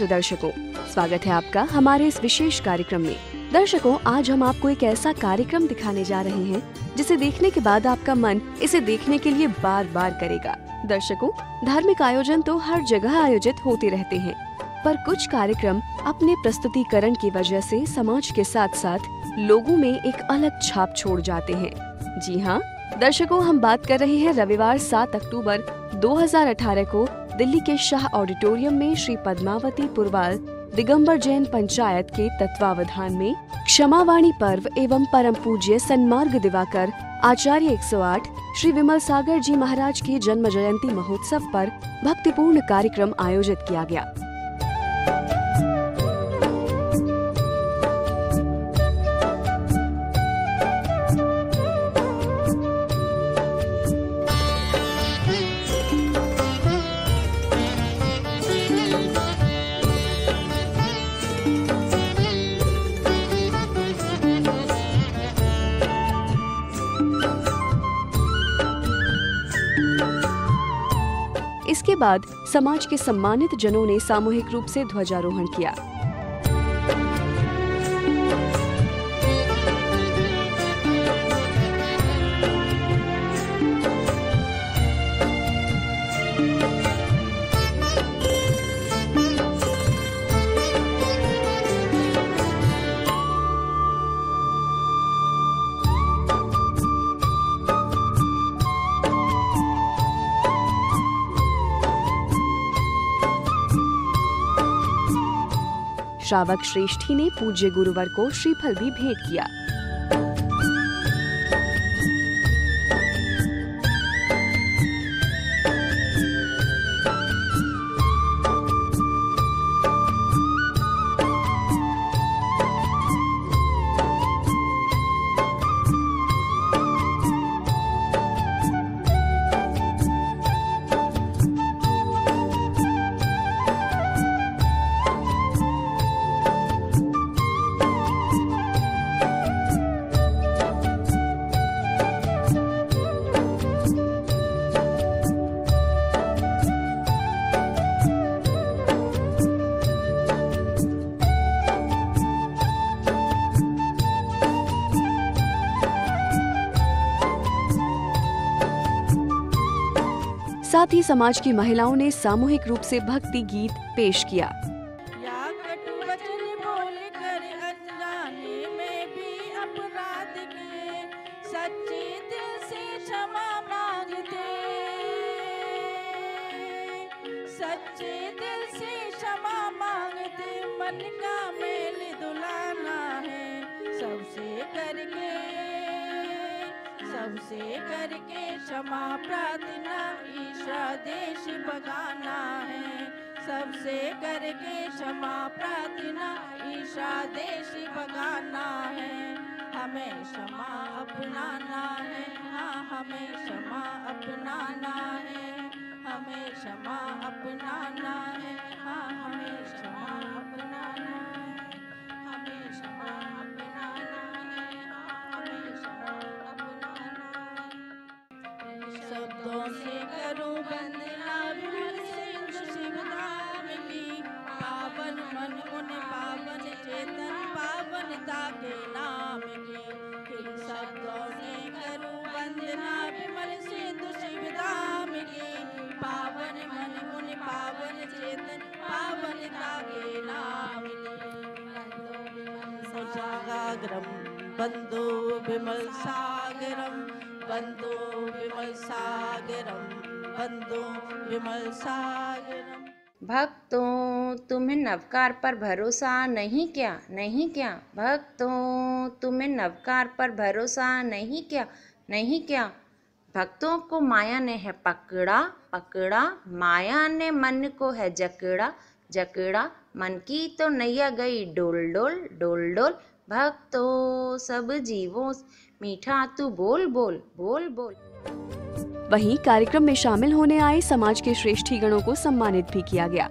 जिनेन्द्र दर्शकों स्वागत है आपका हमारे इस विशेष कार्यक्रम में। दर्शकों, आज हम आपको एक ऐसा कार्यक्रम दिखाने जा रहे हैं, जिसे देखने के बाद आपका मन इसे देखने के लिए बार बार करेगा। दर्शकों, धार्मिक आयोजन तो हर जगह आयोजित होते रहते हैं, पर कुछ कार्यक्रम अपने प्रस्तुतिकरण की वजह से समाज के साथ साथ लोगों में एक अलग छाप छोड़ जाते हैं। जी हाँ दर्शकों, हम बात कर रहे हैं रविवार 7 अक्टूबर 2018 को दिल्ली के शाह ऑडिटोरियम में श्री पद्मावती पुरवाल, दिगंबर जैन पंचायत के तत्वावधान में क्षमावाणी पर्व एवं परम पूज्य सन्मार्ग दिवाकर, आचार्य 108 श्री विमल सागर जी महाराज के जन्म जयंती महोत्सव पर भक्तिपूर्ण कार्यक्रम आयोजित किया गया। बाद समाज के सम्मानित जनों ने सामूहिक रूप से ध्वजारोहण किया। श्रावक श्रेष्ठी ने पूज्य गुरुवर को श्रीफल भी भेंट किया। समाज की महिलाओं ने सामूहिक रूप से भक्ति गीत पेश किया। सबसे करके क्षमा प्रार्थना ईशा देश बगाना है। सबसे करके क्षमा प्रार्थना ईशा देश बगाना है। हमें क्षमा अपनाना है। हाँ हमें क्षमा अपनाना है। हमें क्षमा अपनाना है। हाँ हमें क्षमा पावनता के नाम की। किन शब्दों से करूँ वंदना विमल सिंधु शिवधाम की। पावन मन उन पावन चेतन पावनता के नाम की। सागरम बंधु विमल सागरम बंधु विमल सागरम बंधु विमल सागरम। भक्तों, तुम्हें नवकार पर भरोसा नहीं क्या? नहीं क्या? भक्तों, तुम्हें नवकार पर भरोसा नहीं क्या? नहीं क्या? भक्तों को माया ने है पकड़ा पकड़ा, माया ने मन को है जकड़ा जकड़ा, मन की तो नैया गई डोल डोल डोल डोल। भक्तों, सब जीवों, मीठा तू बोल बोल बोल बोल। वहीं कार्यक्रम में शामिल होने आए समाज के श्रेष्ठी गणों को सम्मानित भी किया गया।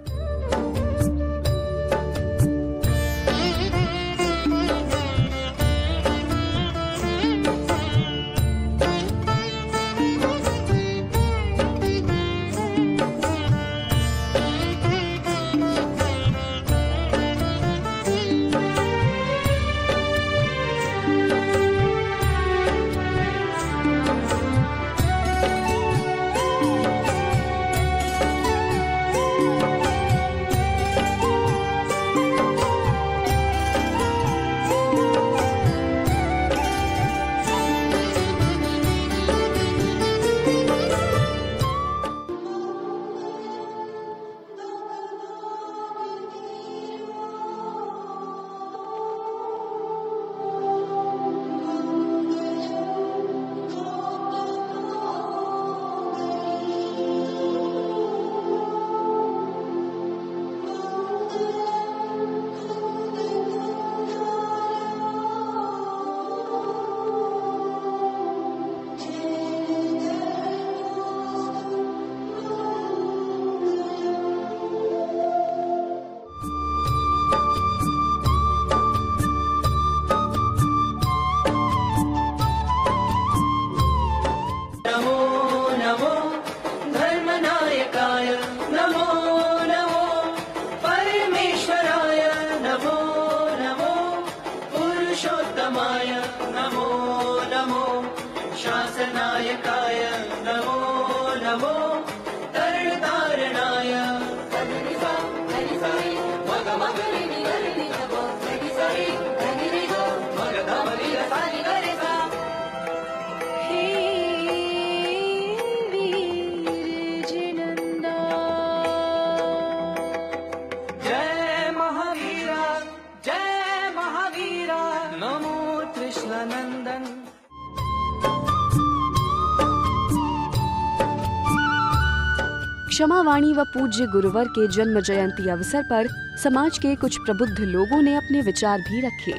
क्षमावाणी व पूज्य गुरुवर के जन्म जयंती अवसर पर समाज के कुछ प्रबुद्ध लोगों ने अपने विचार भी रखे।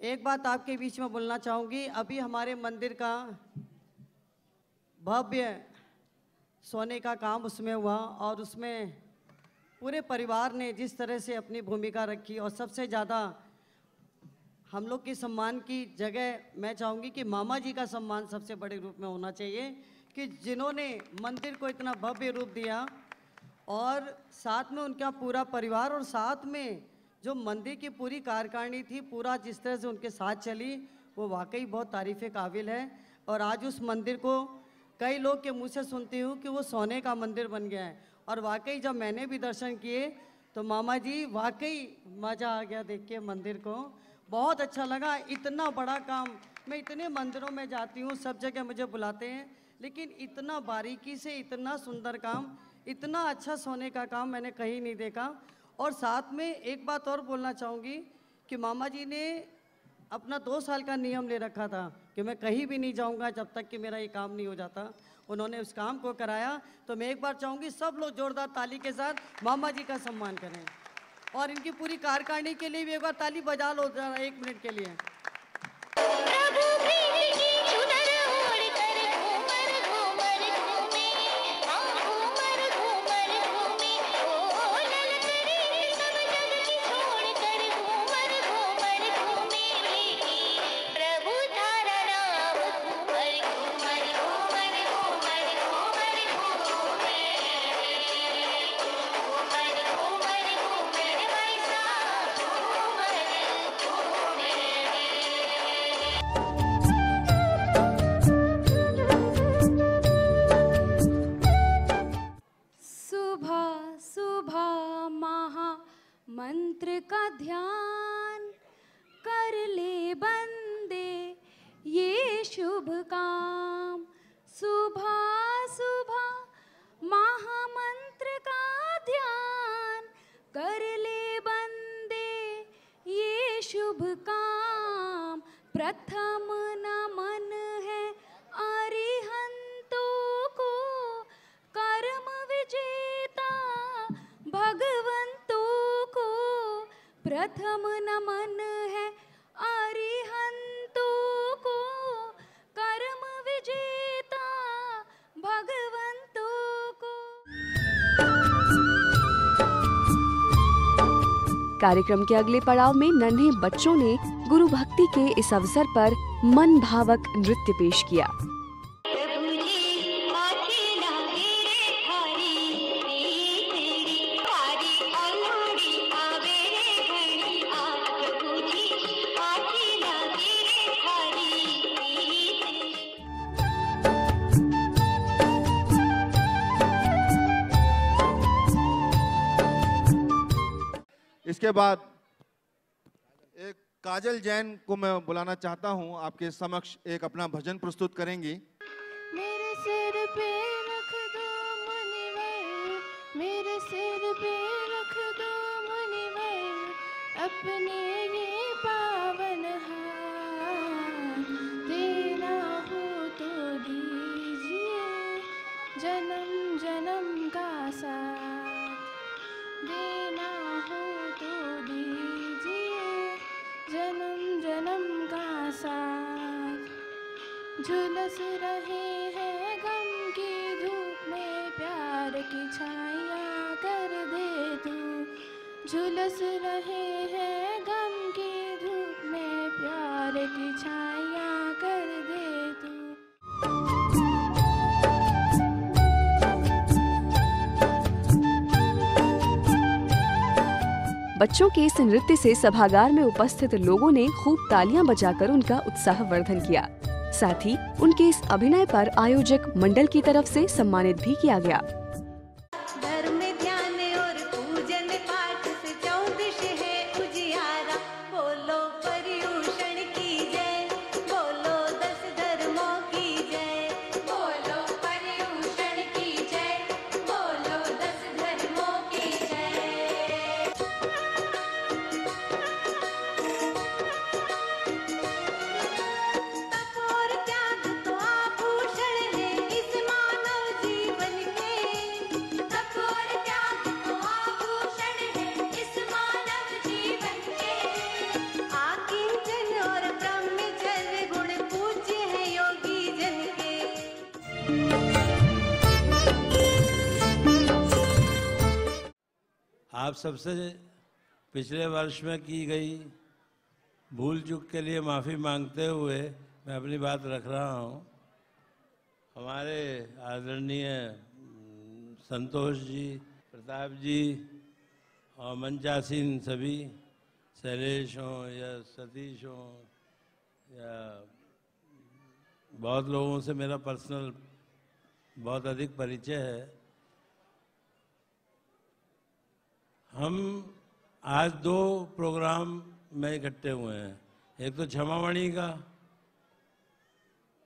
एक बात आपके बीच में बोलना चाहूँगी, अभी हमारे मंदिर का भव्य सोने का काम उसमें हुआ और उसमें पूरे परिवार ने जिस तरह से अपनी भूमिका रखी और सबसे ज़्यादा हम लोग के सम्मान की जगह मैं चाहूँगी कि मामा जी का सम्मान सबसे बड़े रूप में होना चाहिए। कि जिन्होंने मंदिर को इतना भव्य रूप दिया और साथ में उनका पूरा परिवार और साथ में जो मंदिर की पूरी कार्यकारिणी थी, पूरा जिस तरह से उनके साथ चली, वो वाकई बहुत तारीफ़ काबिल है। और आज उस मंदिर को कई लोग के मुँह से सुनती हूँ कि वो सोने का मंदिर बन गया है। और वाकई जब मैंने भी दर्शन किए तो मामा जी वाकई मज़ा आ गया देख के मंदिर को। बहुत अच्छा लगा। इतना बड़ा काम, मैं इतने मंदिरों में जाती हूँ, सब जगह मुझे बुलाते हैं। लेकिन इतना बारीकी से, इतना सुंदर काम, इतना अच्छा सोने का काम मैंने कहीं नहीं देखा। और साथ में एक बात और बोलना चाहूँगी कि मामा जी ने अपना दो साल का नियम ले रखा था कि मैं कहीं भी नहीं जाऊँगा जब तक कि मेरा ये काम नहीं हो जाता। उन्होंने उस काम को कराया। तो मैं एक बार चाहूँगी सब लोग जोरदार ताली के साथ मामा जी का सम्मान करें। और इनकी पूरी कार्यकारिणी के लिए भी एक बार ताली बजा लो एक मिनट के लिए। कार्यक्रम के अगले पड़ाव में नन्हे बच्चों ने गुरु भक्ति के इस अवसर पर मन भावक नृत्य पेश किया। इसके बाद एक काजल जैन को मैं बुलाना चाहता हूँ, आपके समक्ष एक अपना भजन प्रस्तुत करेंगी। मेरे सिर पे रख दो मेरे सिर पे रख दो अपने ये झुलस रहे हैं, गम की धूप में प्यार की छाया कर दे तू। झुलस रहे हैं, गम की धूप में प्यार की छाया कर दे तू। बच्चों के इस नृत्य से सभागार में उपस्थित लोगों ने खूब तालियाँ बजाकर उनका उत्साह वर्धन किया। साथ ही उनके इस अभिनय पर आयोजक मंडल की तरफ़ से सम्मानित भी किया गया। आप सबसे पिछले वर्ष में की गई भूल चूक के लिए माफ़ी मांगते हुए मैं अपनी बात रख रहा हूँ। हमारे आदरणीय संतोष जी, प्रताप जी और मंचासीन सभी, शैलेश हों या सतीश हों या बहुत लोगों से मेरा पर्सनल बहुत अधिक परिचय है। हम आज दो प्रोग्राम में इकट्ठे हुए हैं। एक तो क्षमावाणी का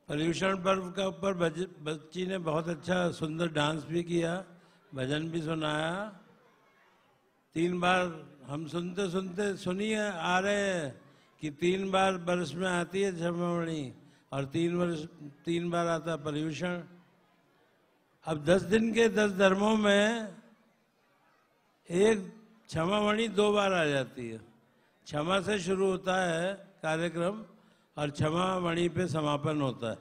पर्यूषण पर्व का ऊपर बच्ची ने बहुत अच्छा सुंदर डांस भी किया, भजन भी सुनाया। तीन बार हम सुनते सुनते सुनिए, आ रहे हैं कि तीन बार वर्ष में आती है क्षमावणी और तीन वर्ष, तीन बार आता है पर्यूषण अब दस दिन के दस धर्मों में एक क्षमावाणी दो बार आ जाती है। क्षमा से शुरू होता है कार्यक्रम और क्षमावाणी पे समापन होता है।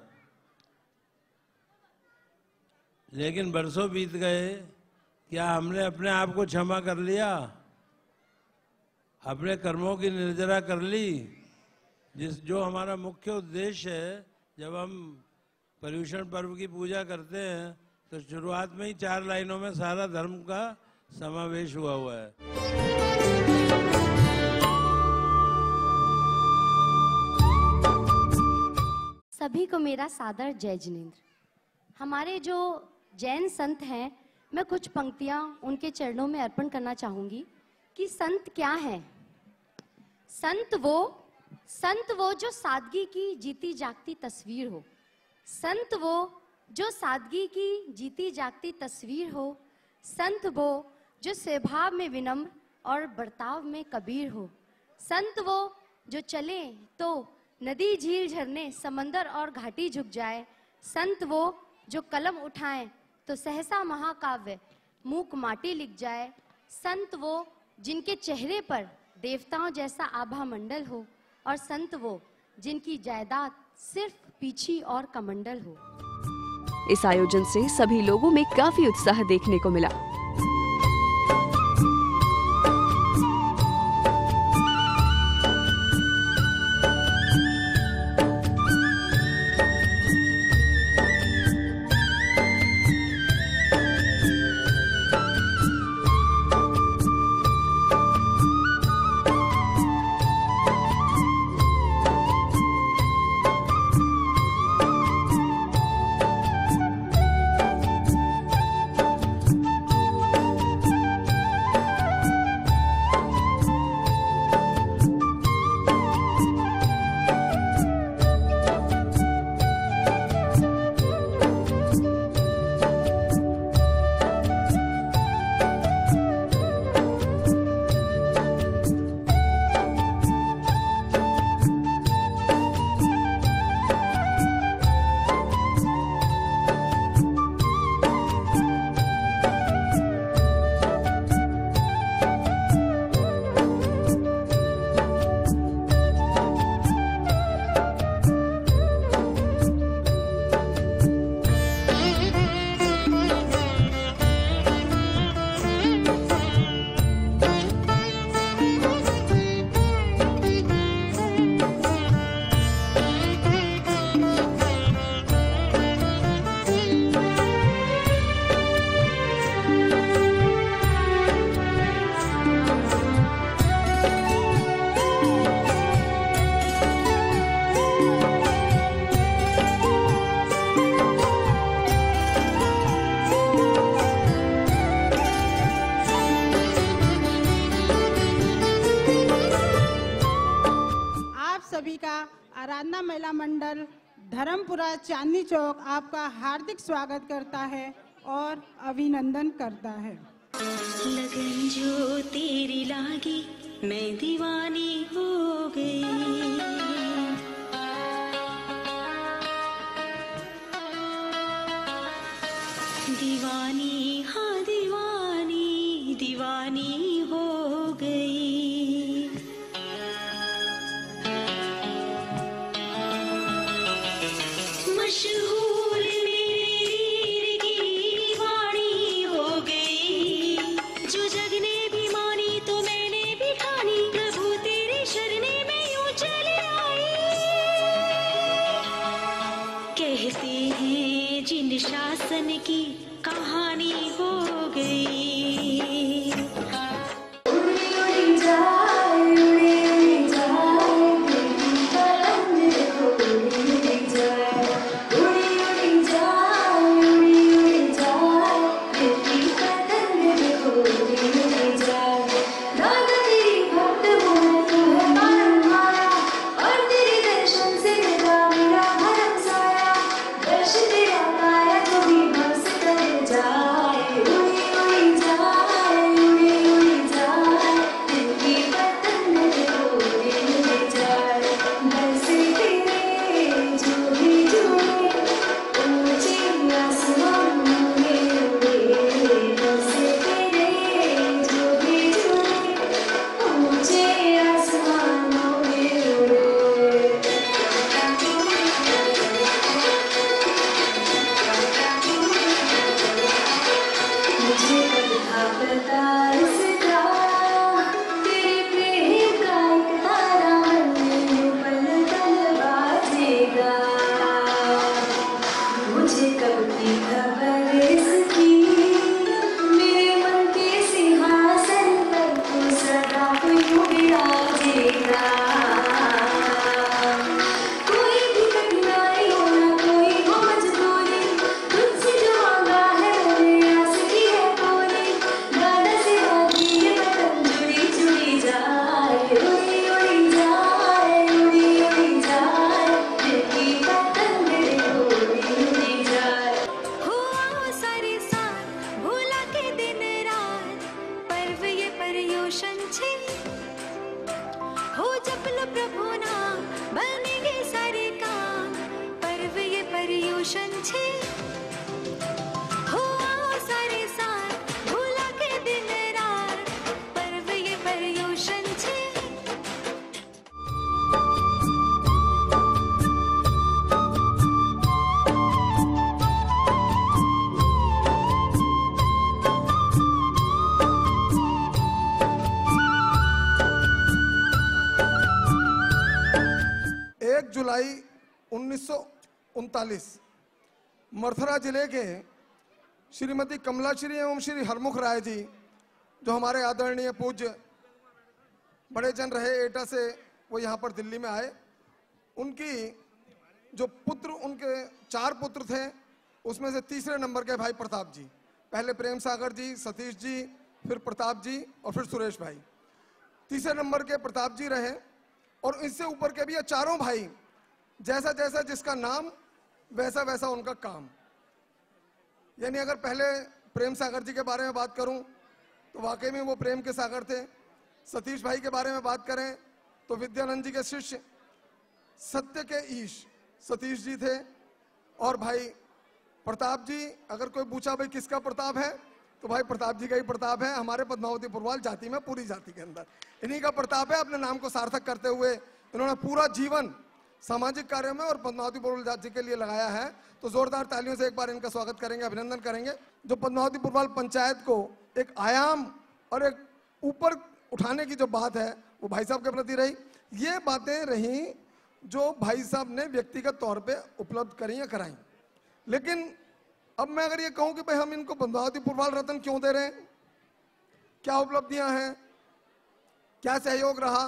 लेकिन बरसों बीत गए, क्या हमने अपने आप को क्षमा कर लिया? अपने कर्मों की निर्जरा कर ली? जिस, जो हमारा मुख्य उद्देश्य है, जब हम पर्यूषण पर्व की पूजा करते हैं तो शुरुआत में ही चार लाइनों में सारा धर्म का समावेश हुआ हुआ है। सभी को मेरा सादर जय जिनेन्द्र। हमारे जो जैन संत हैं, मैं कुछ पंक्तियाँ उनके चरणों में अर्पण करना चाहूँगी कि संत क्या है? संत वो संत वो जो सादगी की जीती जागती तस्वीर हो। संत वो जो सादगी की जीती जागती तस्वीर हो। संत वो जो स्वभाव में विनम्र और बर्ताव में कबीर हो। संत वो जो चले तो नदी झील झरने, समंदर और घाटी झुक जाए। संत वो जो कलम उठाएँ तो सहसा महाकाव्य मूक माटी लिख जाए। संत वो जिनके चेहरे पर देवताओं जैसा आभा मंडल हो और संत वो जिनकी जायदाद सिर्फ़ पीछी और कमंडल हो। इस आयोजन से सभी लोगों में काफ़ी उत्साह देखने को मिला। चांदनी चौक आपका हार्दिक स्वागत करता है और अभिनंदन करता है। लगन जो तेरी लागी, मैं दीवानी हो गई। दीवानी ज़िले के श्रीमती कमलाश्री एवं श्री हरमुख राय जी, जो हमारे आदरणीय पूज्य बड़े जन रहे एटा से वो यहाँ पर दिल्ली में आए। उनकी जो पुत्र, उनके चार पुत्र थे, उसमें से तीसरे नंबर के भाई प्रताप जी। पहले प्रेम सागर जी, सतीश जी, फिर प्रताप जी और फिर सुरेश भाई। तीसरे नंबर के प्रताप जी रहे और इससे ऊपर के भी ये चारों भाई जैसा जैसा जिसका नाम वैसा वैसा उनका काम। यानी अगर पहले प्रेम सागर जी के बारे में बात करूँ तो वाकई में वो प्रेम के सागर थे। सतीश भाई के बारे में बात करें तो विद्यानंद जी के शिष्य सत्य के ईश सतीश जी थे। और भाई प्रताप जी, अगर कोई पूछा भाई किसका प्रताप है तो भाई प्रताप जी का ही प्रताप है। हमारे पद्मावती पुरवाल जाति में पूरी जाति के अंदर। इन्हीं का प्रताप है, अपने नाम को सार्थक करते हुए। इन्होंने पूरा जीवन सामाजिक कार्यों में और पद्मावती पुरवाल जाति के लिए लगाया है। तो जोरदार तालियों से एक बार इनका स्वागत करेंगे, अभिनंदन करेंगे। जो पद्मावती पुरवाल पंचायत को एक आयाम और एक ऊपर उठाने की जो बात है, वो भाई साहब के प्रति रही। ये बातें रही जो भाई साहब ने व्यक्तिगत तौर पे उपलब्ध करी या कराई। लेकिन अब मैं अगर ये कहूँ कि भाई हम इनको पद्मावती पुरवाल रत्न क्यों दे रहे हैं? क्या उपलब्धियाँ हैं? क्या सहयोग रहा?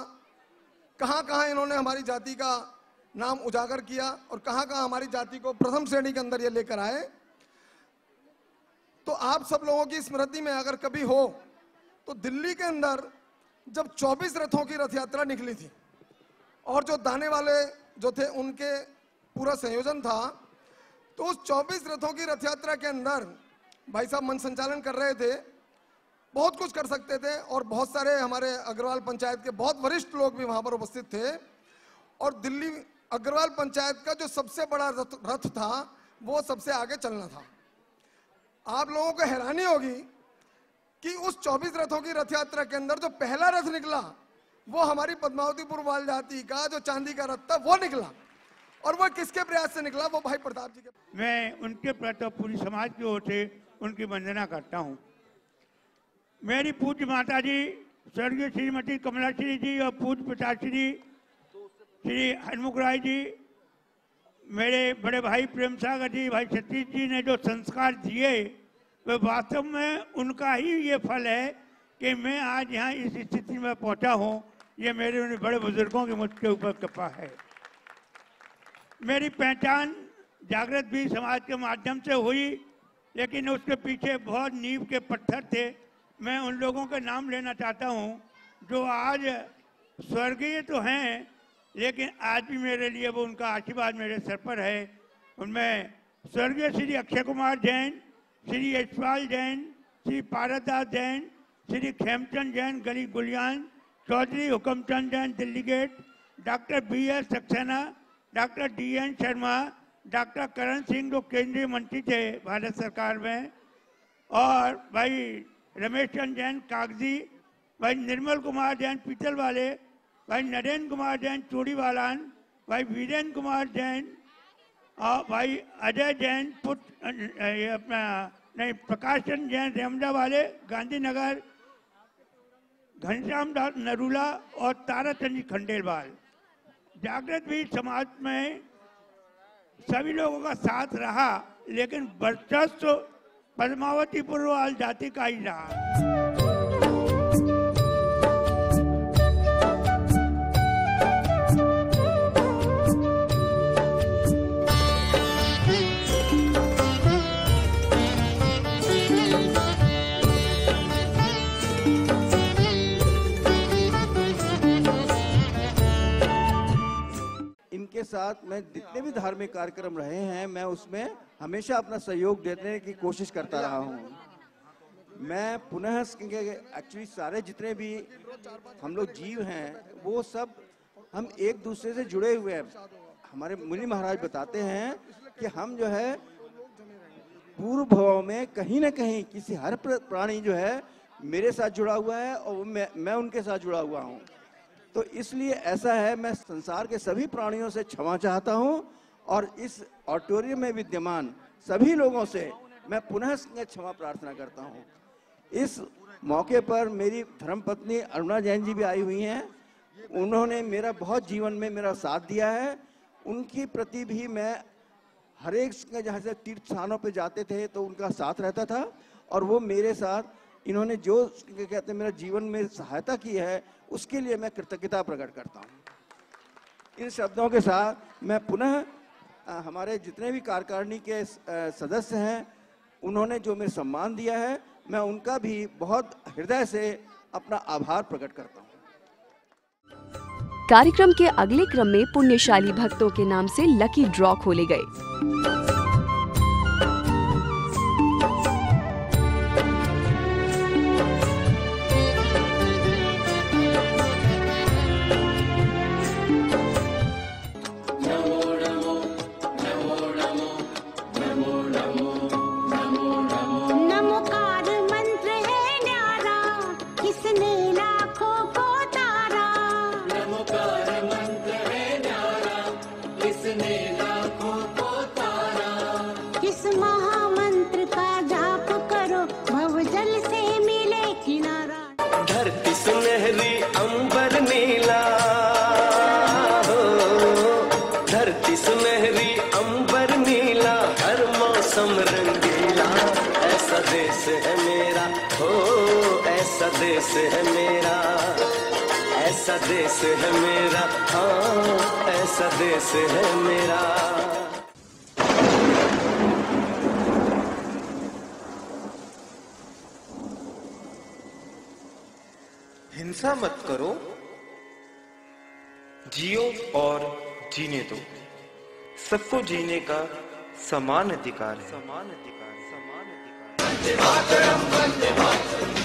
कहाँ कहाँ इन्होंने हमारी जाति का नाम उजागर किया और कहाँ कहाँ हमारी जाति को प्रथम श्रेणी के अंदर ये लेकर आए। तो आप सब लोगों की स्मृति में अगर कभी हो तो दिल्ली के अंदर जब 24 रथों की रथ यात्रा निकली थी और जो दाने वाले जो थे, उनके पूरा संयोजन था तो उस 24 रथों की रथ यात्रा के अंदर भाई साहब मन संचालन कर रहे थे, बहुत कुछ कर सकते थे और बहुत सारे हमारे अग्रवाल पंचायत के बहुत वरिष्ठ लोग भी वहाँ पर उपस्थित थे। और दिल्ली अग्रवाल पंचायत का जो सबसे बड़ा रथ, था वो सबसे आगे चलना था। आप लोगों को हैरानी होगी कि उस 24 रथों की रथ यात्रा के अंदर जो पहला रथ निकला वो हमारी पद्मावतीपुर वाल जाति का जो चांदी का रथ था वो निकला। और वो किसके प्रयास से निकला वो भाई प्रताप जी के मैं उनके प्रति पूरी समाज की ओर से उनकी वंदना करता हूँ। मेरी पूज्य माता जी स्वर्गीय श्रीमती कमलाश्री जी और पूज्य पिताश्री श्री हनमुख राय जी, मेरे बड़े भाई प्रेम सागर जी, भाई सतीश जी ने जो संस्कार दिए, वे वास्तव में उनका ही ये फल है कि मैं आज यहाँ इस स्थिति में पहुँचा हूँ। ये मेरे उन बड़े बुज़ुर्गों की मुझके ऊपर कृपा है। मेरी पहचान जागृत भी समाज के माध्यम से हुई, लेकिन उसके पीछे बहुत नींव के पत्थर थे। मैं उन लोगों का नाम लेना चाहता हूँ, जो आज स्वर्गीय तो हैं लेकिन आज भी मेरे लिए वो उनका आशीर्वाद मेरे सर पर है। उनमें स्वर्गीय Shri Akshay Kumar Jain, Shri Yashpal Jain, Shri पारदास Jain, Shri Khemchand Jain, Gali Guliyan, Chaudhary Hukamchand Jain, Delhi Gate, doctor B S Saxena, doctor D N Sharma, doctor Karan Singh जो केंद्रीय मंत्री थे भारत सरकार में, और भाई रमेश चंद जैन कागज़ी, भाई निर्मल कुमार जैन पीतल वाले भाई नरेंद्र कुमार जैन चूड़ी वालान भाई वीरेंद्र कुमार जैन और भाई अजय जैन ये अपना नहीं प्रकाश चंद जैन रेमजा वाले गांधीनगर घनश्याम दास नरूला और ताराचंद खंडेलवाल जागृत भी समाज में सभी लोगों का साथ रहा, लेकिन वर्चस्व पद्मावती पूर्वाल जाति का ही रहा। इनके साथ मैं जितने भी धार्मिक कार्यक्रम रहे हैं, मैं उसमें हमेशा अपना सहयोग देने की कोशिश करता रहा हूँ। मैं पुनः एक्चुअली सारे जितने भी हम लोग जीव हैं, वो सब हम एक दूसरे से जुड़े हुए हैं। हमारे मुनि महाराज बताते हैं कि हम जो है पूर्व भाव में कहीं ना कहीं किसी हर प्राणी जो है, मेरे साथ जुड़ा हुआ है और मैं मैं उनके साथ जुड़ा हुआ हूँ। तो इसलिए ऐसा है, मैं संसार के सभी प्राणियों से क्षमा चाहता हूँ और इस ऑडिटोरियम में विद्यमान सभी लोगों से मैं पुनः क्षमा प्रार्थना करता हूँ। इस मौके पर मेरी धर्मपत्नी अरुणा जैन जी भी आई हुई हैं। उन्होंने मेरा बहुत जीवन में मेरा साथ दिया है। उनकी प्रति भी मैं हर एक जहाँ से तीर्थ स्थानों पर जाते थे तो उनका साथ रहता था और वो मेरे साथ इन्होंने जो कहते हैं, मेरा जीवन में सहायता की है, उसके लिए मैं कृतज्ञता प्रकट करता हूँ। इन शब्दों के साथ मैं पुनः हमारे जितने भी कार्यकारिणी के सदस्य हैं, उन्होंने जो मेरे सम्मान दिया है, मैं उनका भी बहुत हृदय से अपना आभार प्रकट करता हूँ। कार्यक्रम के अगले क्रम में पुण्यशाली भक्तों के नाम से लकी ड्रॉ खोले गए। देश है मेरा। ऐसा देश है मेरा। हाँ ऐसा देश है मेरा। हिंसा मत करो। जियो और जीने दो। सबको जीने का समान अधिकार है। समान अधिकार समान क्या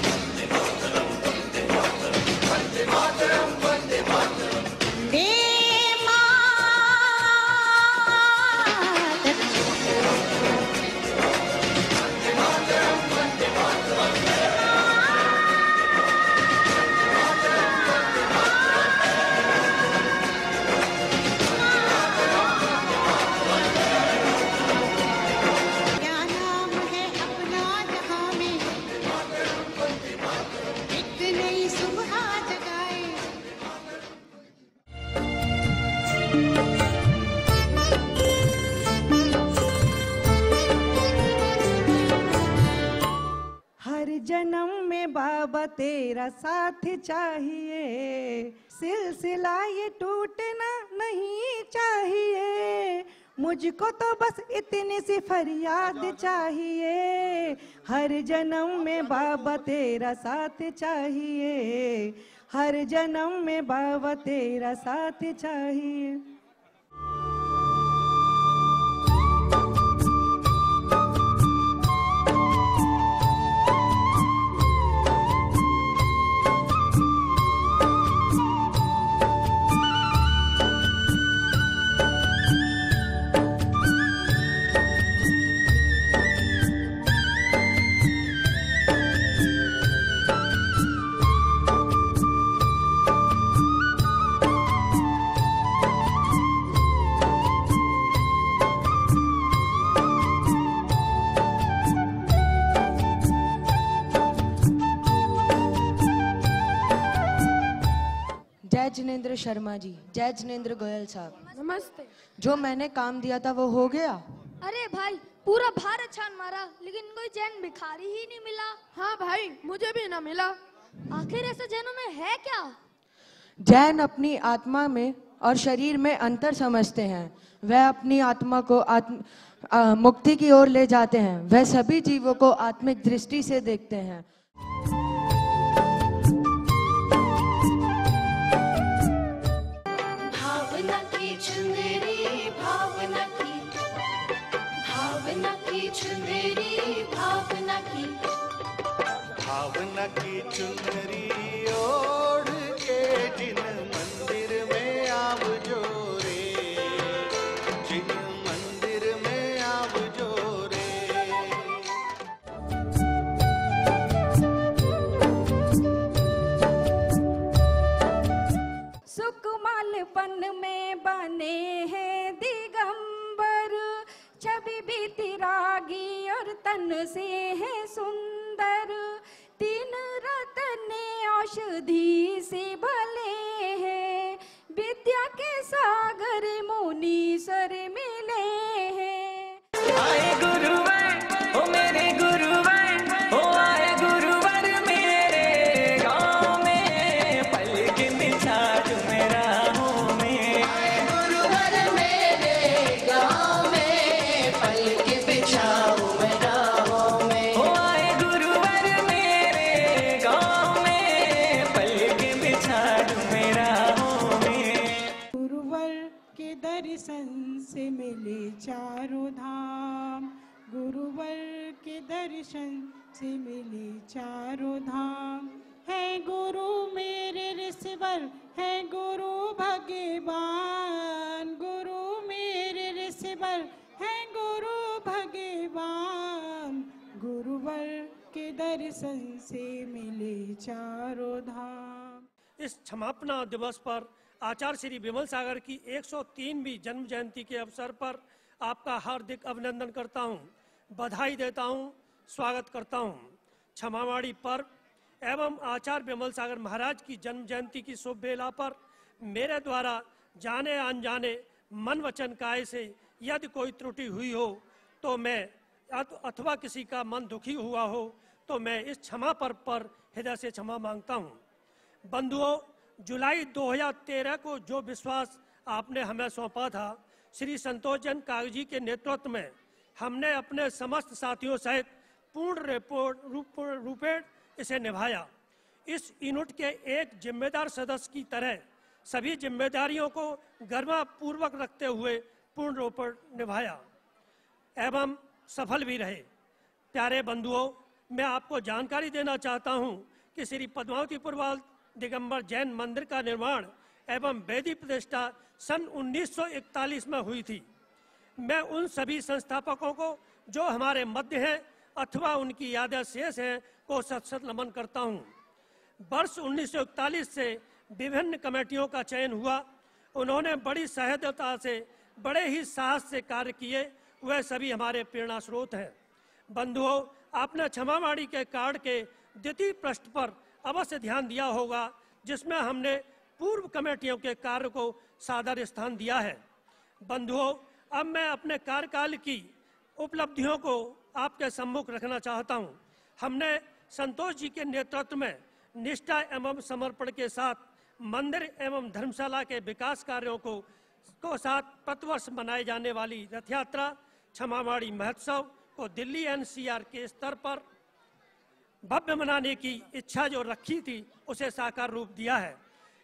साथ चाहिए सिलसिला ये टूटना नहीं चाहिए। मुझको तो बस इतनी सी फरियाद चाहिए हर जन्म में बाबा तेरा साथ चाहिए हर जन्म में बाबा तेरा साथ चाहिए। जय जिनेन्द्र शर्मा जी जय जिनेन्द्र गोयल साहब। नमस्ते। जो मैंने काम दिया था वो हो गया? अरे भाई पूरा भारत छान मारा लेकिन कोई जैन भिखारी ही नहीं मिला। हाँ भाई मुझे भी ना मिला। आखिर ऐसे जैनों में है क्या? जैन अपनी आत्मा में और शरीर में अंतर समझते हैं। वह अपनी आत्मा को आत्म अ, मुक्ति की ओर ले जाते हैं। वह सभी जीवों को आत्मिक दृष्टि से देखते हैं। भावना की चुनरी ओढ़ से मिले चारों धाम। गुरुवर के दर्शन से मिले चारों धाम। है गुरु मेरे ऋषिवर है गुरु भगवान। गुरु मेरे ऋषिवर है गुरु भगवान। गुरुवर के दर्शन से मिले चारों धाम। इस क्षमापना दिवस पर आचार्य श्री विमल सागर की 103वीं जन्म जयंती के अवसर पर आपका हार्दिक अभिनंदन करता हूँ, बधाई देता हूँ, स्वागत करता हूँ। क्षमावाणी पर्व एवं आचार्य विमल सागर महाराज की जन्म जयंती की शुभ बेला पर मेरे द्वारा जाने अनजाने मन वचन काय से यदि कोई त्रुटि हुई हो तो मैं अथवा किसी का मन दुखी हुआ हो तो मैं इस क्षमा पर्व पर हृदय से क्षमा माँगता हूँ बंधुओं जुलाई 2013 को जो विश्वास आपने हमें सौंपा था, श्री संतोष जन कागज़ी के नेतृत्व में हमने अपने समस्त साथियों सहित पूर्ण रिपोर्ट, रूप रूपेण इसे निभाया। इस यूनिट के एक जिम्मेदार सदस्य की तरह सभी जिम्मेदारियों को गर्मापूर्वक रखते हुए पूर्ण रूप निभाया। एवं सफल भी रहे। प्यारे बंधुओं, मैं आपको जानकारी देना चाहता हूँ कि श्री पद्मावती पुरवाल दिगंबर जैन मंदिर का निर्माण एवं वेदी प्रतिष्ठा सन 1941 में हुई थी। मैं उन सभी संस्थापकों को, जो हमारे मध्य हैं अथवा उनकी यादें शेष हैं, को सत सत नमन करता हूँ। वर्ष 1941 से विभिन्न कमेटियों का चयन हुआ। उन्होंने बड़ी सहजता से, बड़े ही साहस से कार्य किए। वह सभी हमारे प्रेरणा स्रोत हैं। बंधुओं, आपने क्षमावाड़ी के कार्ड के द्वितीय पृष्ठ पर अवश्य ध्यान दिया होगा, जिसमें हमने पूर्व कमेटियों के कार्य को सादर स्थान दिया है। बंधुओं, अब मैं अपने कार्यकाल की उपलब्धियों को आपके सम्मुख रखना चाहता हूँ। हमने संतोष जी के नेतृत्व में निष्ठा एवं समर्पण के साथ मंदिर एवं धर्मशाला के विकास कार्यों को को साथ प्रतिवर्ष मनाई जाने वाली रथ यात्रा क्षमावाड़ी महोत्सव को दिल्ली एनसीआर के स्तर पर भव्य बनाने की इच्छा जो रखी थी, उसे साकार रूप दिया है।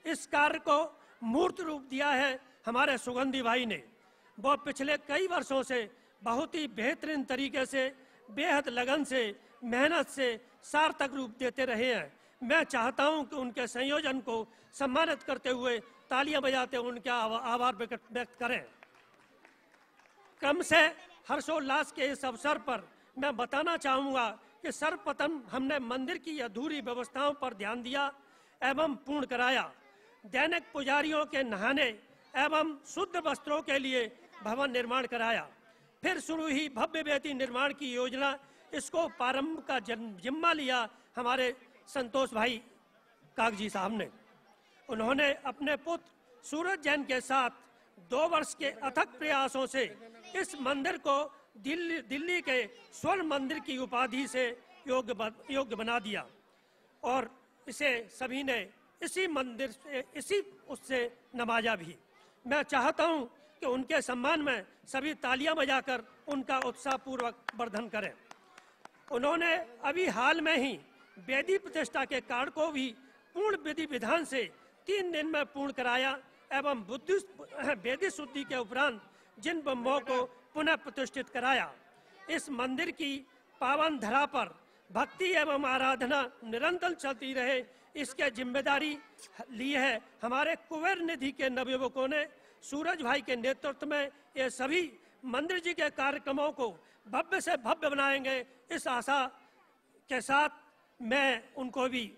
इस कार्य को मूर्त रूप दिया है हमारे सुगंधी भाई ने। वो पिछले कई वर्षों से बहुत ही बेहतरीन तरीके से, बेहद लगन से, मेहनत से सार्थक रूप देते रहे हैं। मैं चाहता हूँ कि उनके संयोजन को सम्मानित करते हुए तालियाँ बजाते हुए उनका आभार व्यक्त करें। क्रम से हर्षोल्लास के इस अवसर पर मैं बताना चाहूँगा कि सर्वप्रथम हमने मंदिर की अधूरी व्यवस्थाओं पर ध्यान दिया एवं पूर्ण कराया। दैनिक पुजारियों के नहाने एवं शुद्ध वस्त्रों के लिए भवन निर्माण कराया। फिर शुरू ही भव्य वेदी निर्माण की योजना, इसको प्रारंभ का जिम्मा लिया हमारे संतोष भाई कागज़ी साहब ने। उन्होंने अपने पुत्र सूरज जैन के साथ दो वर्ष के अथक प्रयासों से इस मंदिर को दिल्ली दिल्ली के स्वर्ण मंदिर की उपाधि से योग्य योग्य बना दिया। और इसे सभी ने इसी मंदिर से, इसी उससे नवाजा भी। मैं चाहता हूँ कि उनके सम्मान में सभी तालियाँ बजाकर उनका उत्साहपूर्वक वर्धन करें। उन्होंने अभी हाल में ही वेदी प्रतिष्ठा के कार्ड को भी पूर्ण विधि विधान से तीन दिन में पूर्ण कराया एवं बुद्धि वेदी शुद्धि के उपरांत जिन ब्रह्मों को पुनः प्रतिष्ठित कराया। इस मंदिर की पावन धरा पर भक्ति एवं आराधना निरंतर चलती रहे, इसके ज़िम्मेदारी ली है हमारे कुबेर निधि के नवयुवकों ने। सूरज भाई के नेतृत्व में ये सभी मंदिर जी के कार्यक्रमों को भव्य से भव्य बनाएँगे। इस आशा के साथ मैं उनको भी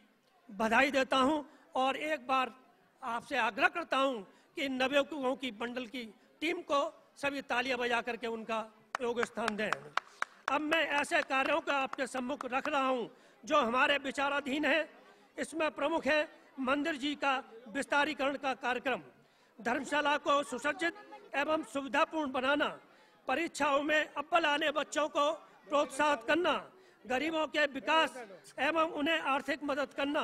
बधाई देता हूँ और एक बार आपसे आग्रह करता हूँ कि नवयुवकों की मंडल की टीम को सभी तालियाँ बजा करके उनका योग स्थान दें। अब मैं ऐसे कार्यों का आपके सम्मुख रख रहा हूँ, जो हमारे विचाराधीन है। इसमें प्रमुख है मंदिर जी का विस्तारीकरण का कार्यक्रम, धर्मशाला को सुसज्जित एवं सुविधापूर्ण बनाना, परीक्षाओं में अव्वल आने बच्चों को प्रोत्साहित करना, गरीबों के विकास एवं उन्हें आर्थिक मदद करना।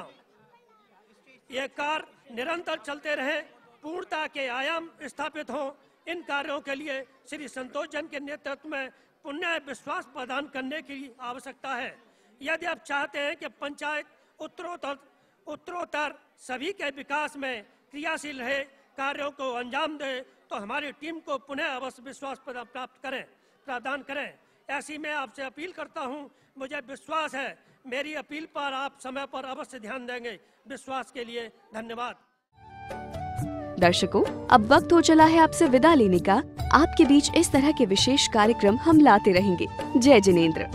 ये कार्य निरंतर चलते रहे, पूर्णता के आयाम स्थापित हों इन कार्यों के लिए श्री संतोष जन के नेतृत्व में पुण्य विश्वास प्रदान करने की आवश्यकता है। यदि आप चाहते हैं कि पंचायत उत्तरोत्तर उत्तरोत्तर सभी के विकास में क्रियाशील रहे, कार्यों को अंजाम दे तो हमारी टीम को पुनः अवश्य विश्वास प्राप्त करें, प्रदान करें। ऐसी मैं आपसे अपील करता हूँ, मुझे विश्वास है, मेरी अपील पर आप समय पर अवश्य ध्यान देंगे। विश्वास के लिए धन्यवाद। दर्शकों, अब वक्त हो चला है आपसे विदा लेने का। आपके बीच इस तरह के विशेष कार्यक्रम हम लाते रहेंगे। जय जिनेन्द्र।